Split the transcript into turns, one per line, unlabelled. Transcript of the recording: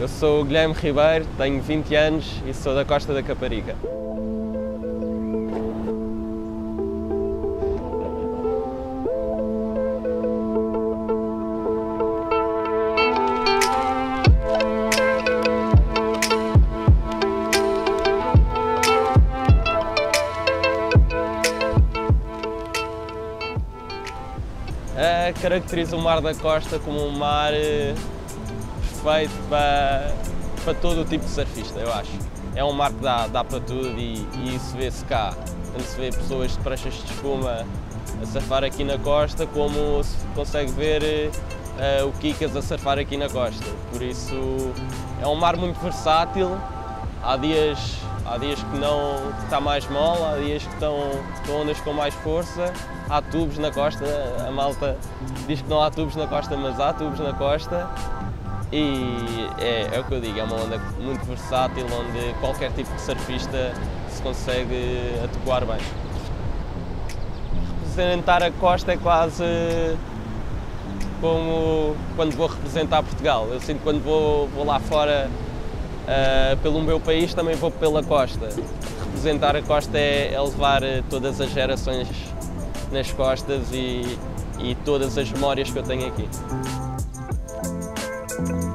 Eu sou o Guilherme Ribeiro, tenho 20 anos e sou da Costa da Caparica. Uh, caracteriza o Mar da Costa como um mar uh, perfeito para, para todo o tipo de surfista, eu acho. É um mar que dá, dá para tudo e, e isso vê-se cá. Tanto se vê pessoas de pranchas de espuma a surfar aqui na costa, como se consegue ver uh, o Kikas a surfar aqui na costa. Por isso é um mar muito versátil. Há dias, há dias que não que está mais mole, há dias que estão, estão ondas com mais força. Há tubos na costa, a malta diz que não há tubos na costa, mas há tubos na costa. E é, é o que eu digo, é uma onda muito versátil, onde qualquer tipo de surfista se consegue adequar bem. Representar a costa é quase como quando vou representar Portugal. Eu sinto que quando vou, vou lá fora uh, pelo meu país também vou pela costa. Representar a costa é, é levar todas as gerações nas costas e, e todas as memórias que eu tenho aqui. You.